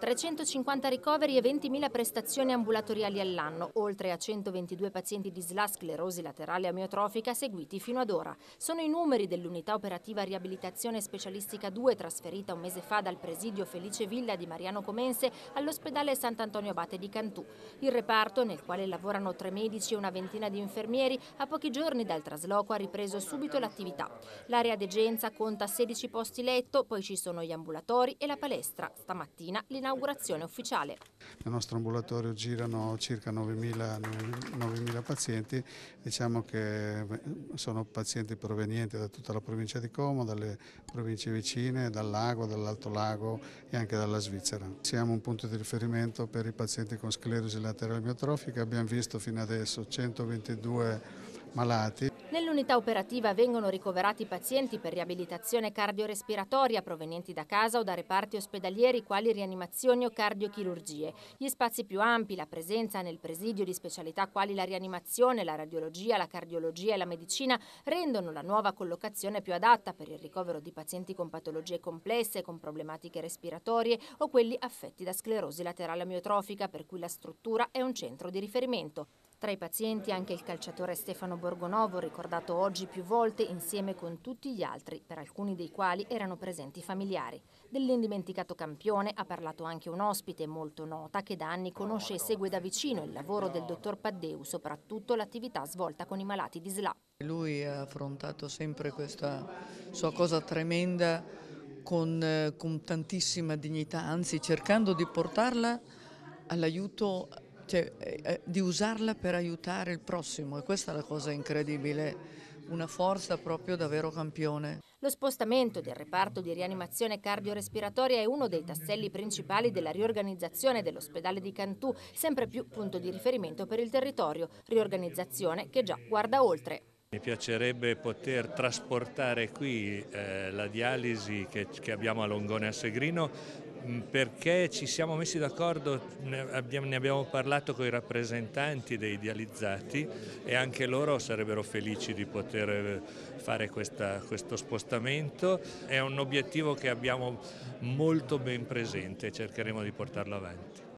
350 ricoveri e 20.000 prestazioni ambulatoriali all'anno, oltre a 122 pazienti di SLA sclerosi laterale amiotrofica seguiti fino ad ora. Sono i numeri dell'unità operativa riabilitazione specialistica 2 trasferita un mese fa dal presidio Felice Villa di Mariano Comense all'ospedale Sant'Antonio Abate di Cantù. Il reparto, nel quale lavorano tre medici e una ventina di infermieri, a pochi giorni dal trasloco ha ripreso subito l'attività. L'area degenza conta 16 posti letto, poi ci sono gli ambulatori e la palestra. Stamattina l'inaugurazione inaugurazione ufficiale. Nel nostro ambulatorio girano circa 9.000 pazienti, diciamo che sono pazienti provenienti da tutta la provincia di Como, dalle province vicine, dal lago, dall'Alto Lago e anche dalla Svizzera. Siamo un punto di riferimento per i pazienti con sclerosi laterale miotrofica, abbiamo visto fino adesso 122 malati. Nell'unità operativa vengono ricoverati pazienti per riabilitazione cardiorespiratoria provenienti da casa o da reparti ospedalieri quali rianimazioni o cardiochirurgie. Gli spazi più ampi, la presenza nel presidio di specialità quali la rianimazione, la radiologia, la cardiologia e la medicina rendono la nuova collocazione più adatta per il ricovero di pazienti con patologie complesse, con problematiche respiratorie o quelli affetti da sclerosi laterale amiotrofica per cui la struttura è un centro di riferimento. Tra i pazienti anche il calciatore Stefano Borgonovo, ricordato oggi più volte insieme con tutti gli altri, per alcuni dei quali erano presenti familiari. Dell'indimenticato campione ha parlato anche un ospite molto nota che da anni conosce e segue da vicino il lavoro del dottor Paddeu, soprattutto l'attività svolta con i malati di SLA. Lui ha affrontato sempre questa sua cosa tremenda con, eh, con tantissima dignità, anzi cercando di portarla all'aiuto cioè, eh, eh, di usarla per aiutare il prossimo e questa è la cosa incredibile, una forza proprio da vero campione. Lo spostamento del reparto di rianimazione cardiorespiratoria è uno dei tasselli principali della riorganizzazione dell'ospedale di Cantù, sempre più punto di riferimento per il territorio, riorganizzazione che già guarda oltre. Mi piacerebbe poter trasportare qui eh, la dialisi che, che, abbiamo a Longone a Segrino Mm, perché ci siamo messi d'accordo, ne abbiamo parlato con i rappresentanti dei dializzati e anche loro sarebbero felici di poter eh, fare questa, questo spostamento. È un obiettivo che abbiamo molto ben presente e cercheremo di portarlo avanti.